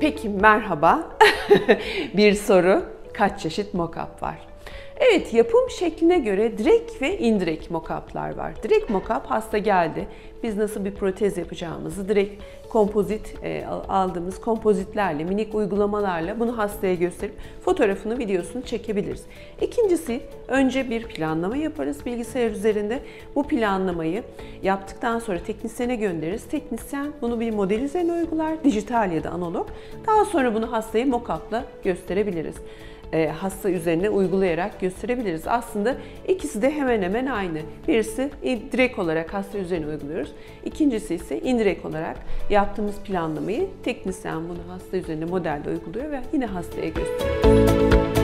Peki merhaba. bir soru. Kaç çeşit mockup var? Evet yapım şekline göre direkt ve indirekt mockup'lar var. Direkt mockup hasta geldi. Biz nasıl bir protez yapacağımızı direkt kompozit e, aldığımız kompozitlerle, minik uygulamalarla bunu hastaya gösterip fotoğrafını, videosunu çekebiliriz. İkincisi önce bir planlama yaparız bilgisayar üzerinde. Bu planlamayı yaptıktan sonra teknisyene göndeririz. Teknisyen bunu bir model üzerine uygular, dijital ya da analog. Daha sonra bunu hastaya mockup'la gösterebiliriz e, hasta üzerine uygulayarak gösterebiliriz. Aslında ikisi de hemen hemen aynı. Birisi direkt olarak hasta üzerine uyguluyoruz. İkincisi ise indirekt olarak yaptığımız planlamayı teknisyen bunu hasta üzerine modelde uyguluyor ve yine hastaya gösteriyor.